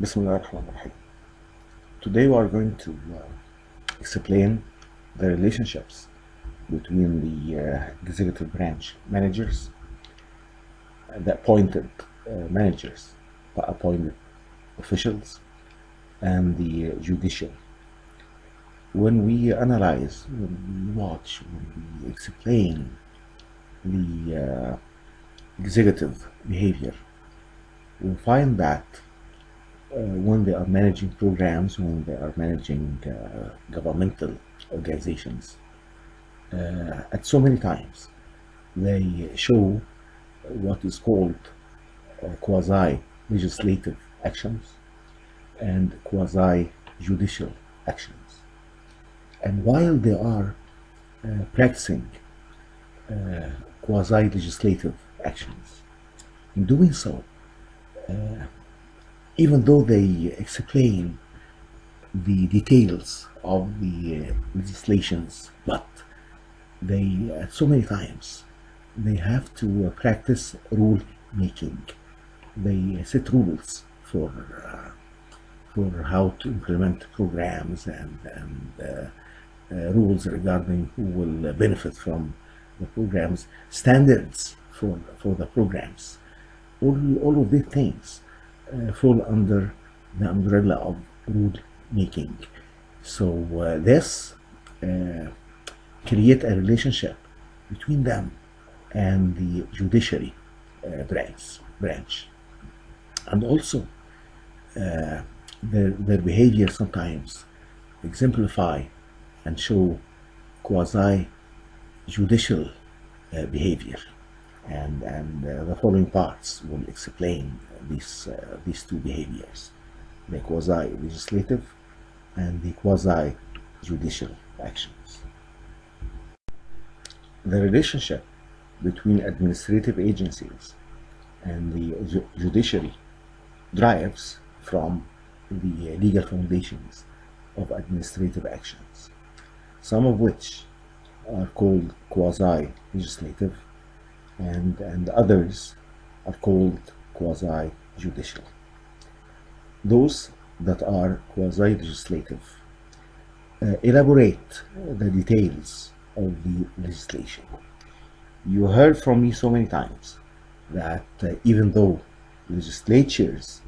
Bismillah. Today we are going to uh, explain the relationships between the uh, executive branch managers, uh, the appointed uh, managers, the appointed officials, and the uh, judicial. When we analyze, when we watch, when we explain the uh, executive behavior, we find that when they are managing programs, when they are managing uh, governmental organizations, uh, at so many times they show what is called uh, quasi-legislative actions and quasi-judicial actions. And while they are uh, practicing uh, quasi-legislative actions, in doing so, uh, even though they explain the details of the uh, legislations, but they, so many times, they have to uh, practice rule making. They set rules for uh, for how to implement programs and, and rules regarding who will benefit from the programs, standards for for the programs. All, all of these things fall under the umbrella of rule making. So uh, this uh, create a relationship between them and the judiciary uh, branch branch, and also uh, their their behavior sometimes exemplify and show quasi judicial uh, behavior and and uh, the following parts will explain these uh, these two behaviors. The quasi legislative and the quasi judicial actions. The relationship between administrative agencies and the ju- judiciary derives from the legal foundations of administrative actions some of which are called quasi legislative and, and others are called quasi judicial. Those that are quasi legislative uh, elaborate the details of the legislation. You heard from me so many times that uh, even though legislatures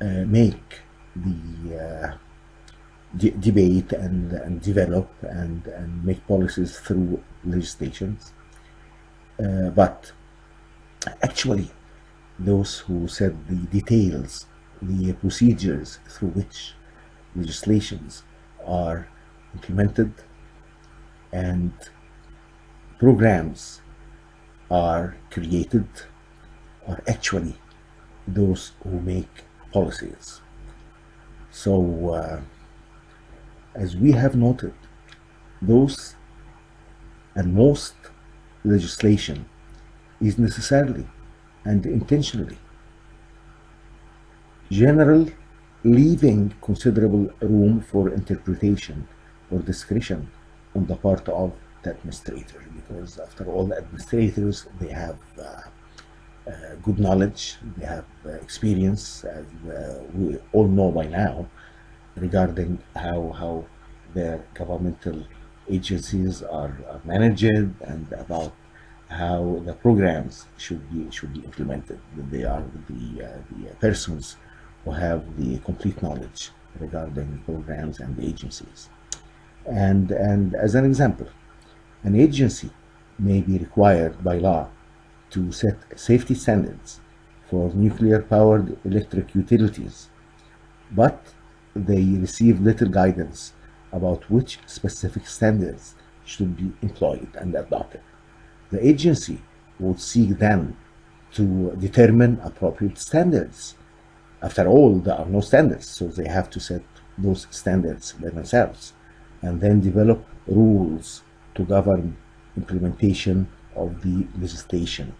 uh, make the uh, de- debate and, and develop and, and make policies through legislations, uh, but actually those who set the details, the procedures through which legislations are implemented and programs are created are actually those who make policies. So, uh, as we have noted, those and most legislation is necessarily and intentionally general leaving considerable room for interpretation or discretion on the part of the administrator because after all administrators they have uh, uh, good knowledge they have uh, experience as uh, we all know by now regarding how how their governmental agencies are, managed and about how the programs should be should be implemented. They are the uh, the persons who have the complete knowledge regarding programs and agencies. And and as an example, an agency may be required by law to set safety standards for nuclear powered electric utilities, but they receive little guidance about which specific standards should be employed and adopted. The agency would seek then to determine appropriate standards. After all, there are no standards, so they have to set those standards by themselves and then develop rules to govern implementation of the legislation.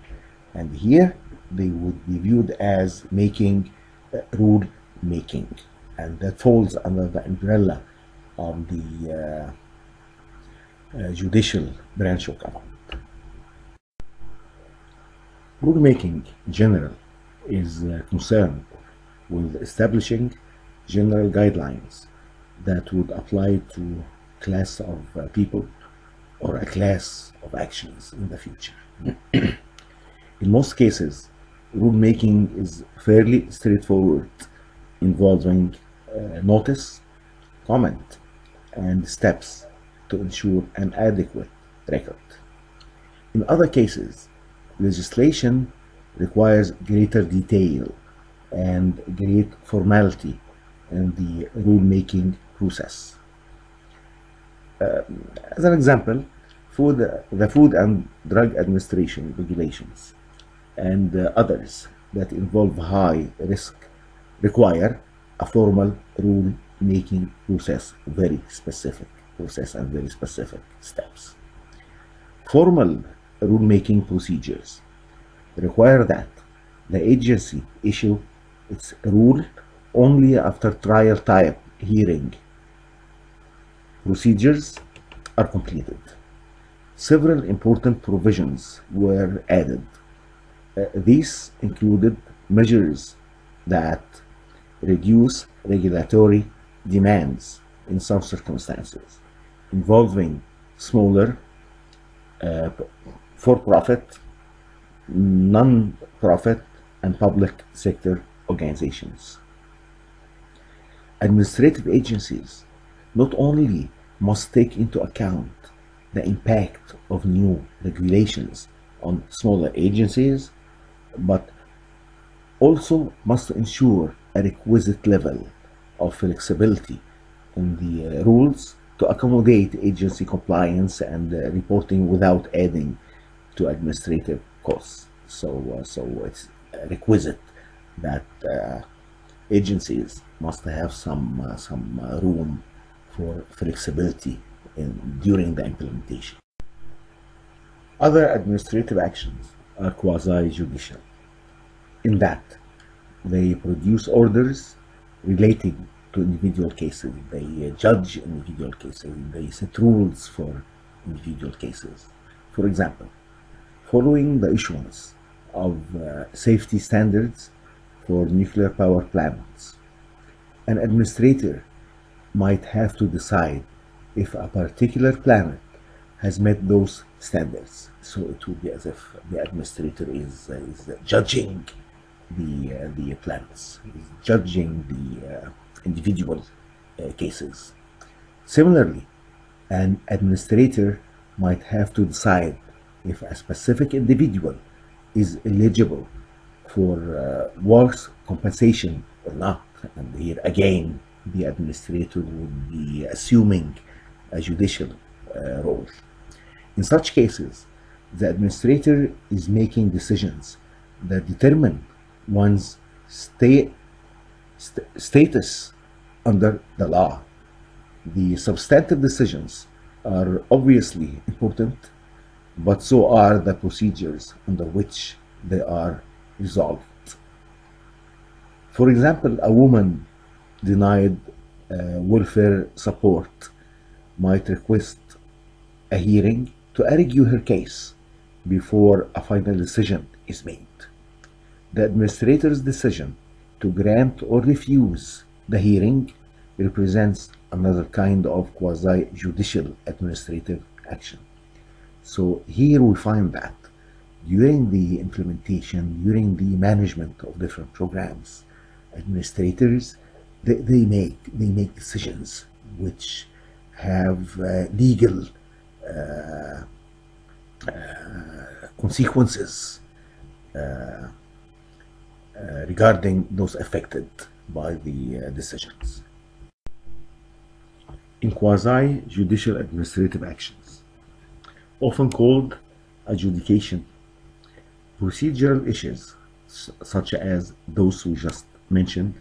And here they would be viewed as making uh, rule making and that falls under the umbrella of the uh, uh, judicial branch of government. Rulemaking in general is uh, concerned with establishing general guidelines that would apply to class of people or a class of actions in the future. in most cases, rulemaking is fairly straightforward, involving uh, notice, comment, and steps to ensure an adequate record. In other cases, legislation requires greater detail and great formality in the rulemaking process. Uh, as an example, food, the Food and Drug Administration regulations and uh, others that involve high risk require a formal rule making process, very specific process and very specific steps. Formal rulemaking procedures require that the agency issue its rule only after trial type hearing procedures are completed. Several important provisions were added. Uh, these included measures that reduce regulatory demands in some circumstances involving smaller uh, for-profit, non-profit, and public sector organizations. Administrative agencies not only must take into account the impact of new regulations on smaller agencies, but also must ensure a requisite level of flexibility in the uh, rules to accommodate agency compliance and uh, reporting without adding to administrative costs. So, uh, so it's requisite that agencies must have some some room for flexibility in, during the implementation. Other administrative actions are quasi-judicial in that they produce orders relating to individual cases. They judge individual cases. They set rules for individual cases. For example, following the issuance of uh, safety standards for nuclear power plants, an administrator might have to decide if a particular planet has met those standards. So it would be as if the administrator is, uh, is judging the, uh, the planets, is judging the uh, individual uh, cases. Similarly, an administrator might have to decide if a specific individual is eligible for uh, works compensation or not. And here again, the administrator would be assuming a judicial uh, role. In such cases, the administrator is making decisions that determine one's sta st status under the law. The substantive decisions are obviously important, but so are the procedures under which they are resolved. For example, a woman denied uh, welfare support might request a hearing to argue her case before a final decision is made. The administrator's decision to grant or refuse the hearing represents another kind of quasi-judicial administrative action. So here we find that during the implementation, during the management of different programs, administrators they, they make they make decisions which have uh, legal uh, uh, consequences uh, regarding those affected by the uh, decisions. In quasi-judicial administrative actions, often called adjudication, procedural issues such as those we just mentioned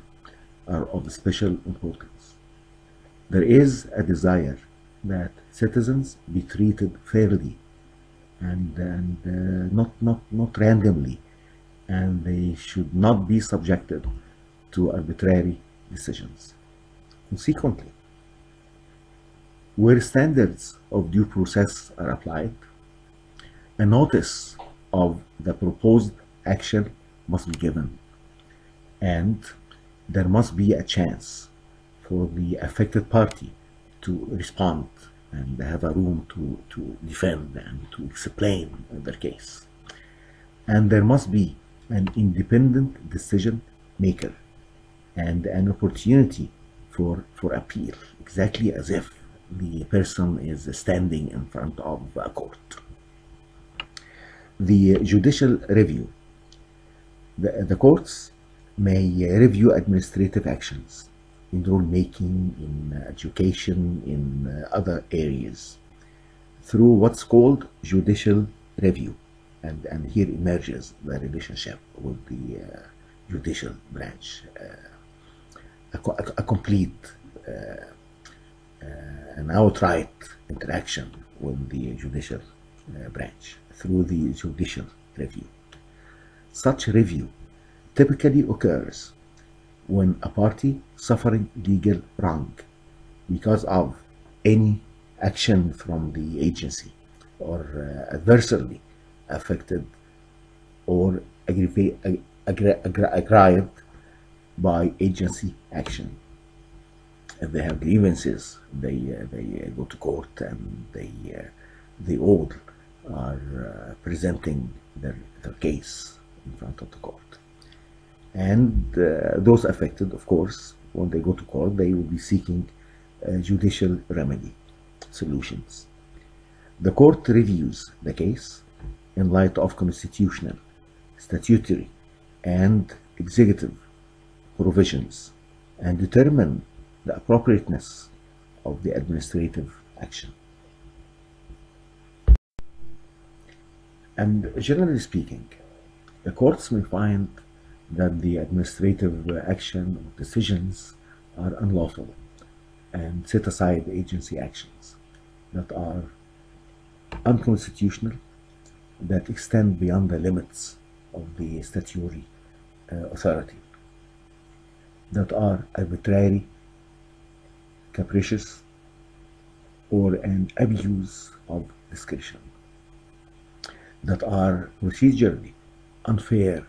are of special importance. There is a desire that citizens be treated fairly and, and uh, not, not, not randomly, and they should not be subjected to arbitrary decisions. Consequently, where standards of due process are applied, a notice of the proposed action must be given and there must be a chance for the affected party to respond and have a room to, to defend and to explain their case. And there must be an independent decision maker and an opportunity for, for appeal, exactly as if the person is standing in front of a court. The judicial review. The, the courts may review administrative actions in rulemaking, in adjudication, in other areas through what's called judicial review. And, and here emerges the relationship with the uh, judicial branch, uh, a, a, complete, uh, uh, an outright interaction with the judicial uh, branch through the judicial review. Such review typically occurs when a party suffering legal wrong because of any action from the agency or adversely affected or aggrieved by agency action. If they have grievances, they uh, they uh, go to court and they uh, they all are uh, presenting their, their case in front of the court. And uh, those affected, of course, when they go to court, they will be seeking judicial remedy solutions. The court reviews the case in light of constitutional, statutory, and executive provisions and determine the appropriateness of the administrative action. And generally speaking, the courts may find that the administrative action or decisions are unlawful and set aside agency actions that are unconstitutional, that extend beyond the limits of the statutory uh, authority, that are arbitrary, capricious, or an abuse of discretion, that are procedurally unfair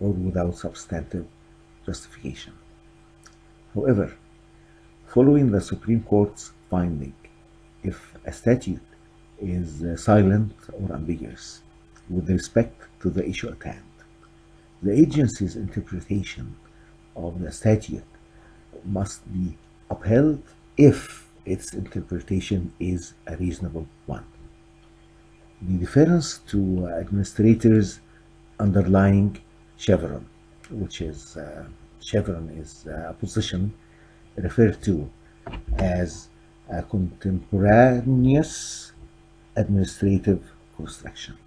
or without substantive justification. However, following the Supreme Court's finding, if a statute is uh, silent or ambiguous with respect to the issue at hand, the agency's interpretation of the statute must be upheld if its interpretation is a reasonable one. The deference to administrators underlying Chevron, which is uh, Chevron is a position referred to as a contemporaneous administrative construction, uh,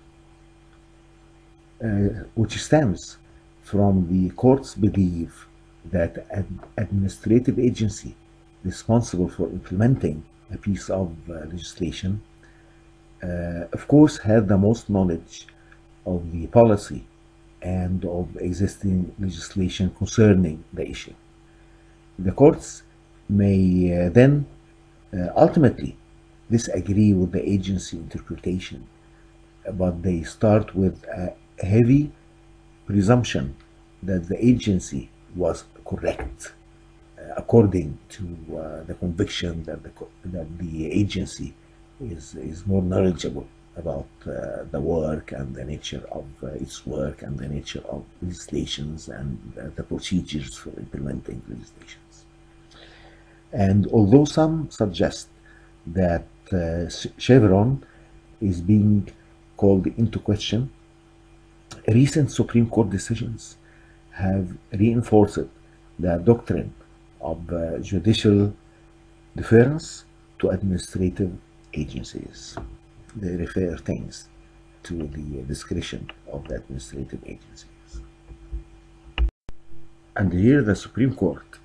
which stems from the court's belief that an administrative agency responsible for implementing a piece of uh, legislation, uh, of course, had the most knowledge of the policy and of existing legislation concerning the issue. The courts may uh, then uh, ultimately disagree with the agency interpretation, but they start with heavy presumption that the agency was correct uh, according to uh, the conviction that the, that the agency is, is more knowledgeable about uh, the work and the nature of uh, its work and the nature of legislations and uh, the procedures for implementing legislations. And although some suggest that uh, Chevron is being called into question, recent Supreme Court decisions have reinforced the doctrine of uh, judicial deference to administrative agencies they refer things to the discretion of the administrative agencies. And here the Supreme Court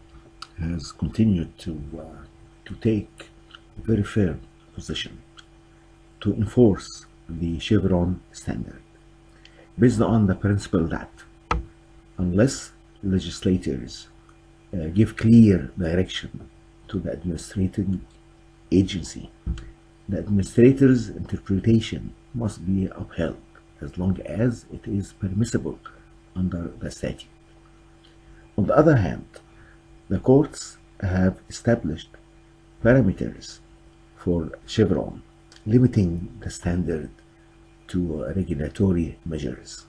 has continued to, uh, to take a very firm position to enforce the Chevron standard based on the principle that unless legislators uh, give clear direction to the administrative agency the administrator's interpretation must be upheld as long as it is permissible under the statute. On the other hand, the courts have established parameters for Chevron, limiting the standard to regulatory measures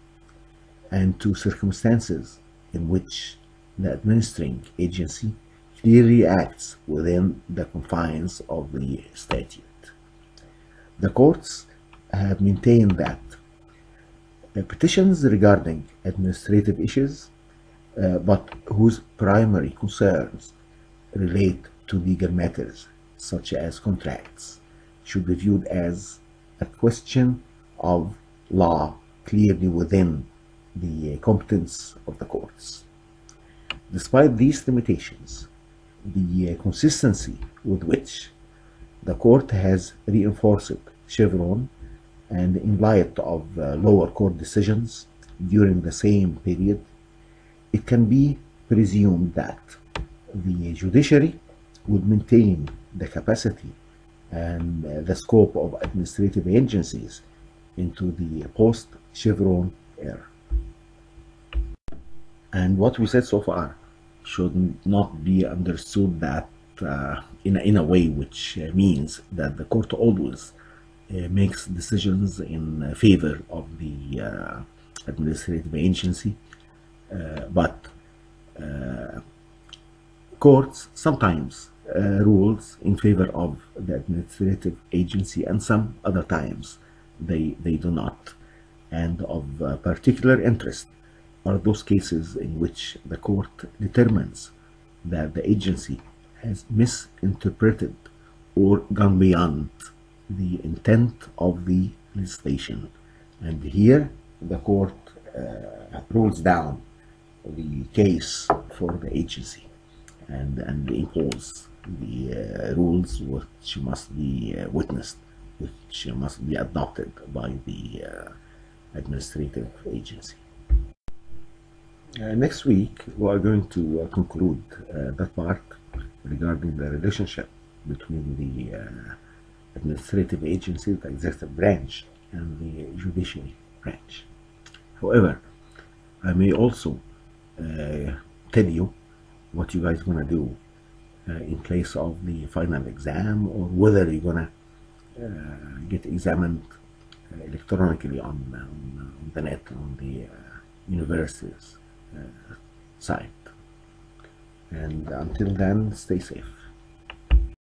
and to circumstances in which the administering agency clearly acts within the confines of the statute. The courts have maintained that uh, petitions regarding administrative issues, uh, but whose primary concerns relate to legal matters such as contracts, should be viewed as a question of law clearly within the competence of the courts. Despite these limitations, the consistency with which the court has reinforced Chevron and in light of uh, lower court decisions during the same period, it can be presumed that the judiciary would maintain the capacity and uh, the scope of administrative agencies into the post Chevron era. And what we said so far should not be understood that uh, in, a, in a way which uh, means that the court always uh, makes decisions in favor of the uh, administrative agency, uh, but uh, courts sometimes rules in favor of the administrative agency and some other times they, they do not. And of particular interest are those cases in which the court determines that the agency has misinterpreted or gone beyond the intent of the legislation. And here the court uh, rules down the case for the agency and, and impose the uh, rules which must be uh, witnessed, which must be adopted by the uh, administrative agency. Uh, next week, we are going to uh, conclude that part regarding the relationship between the administrative agency, the executive branch, and the judiciary branch. However, I may also uh, tell you what you guys gonna do uh, in place of the final exam or whether you're gonna get examined electronically on, on, on, the net on the uh, universities uh, site. And until then, stay safe.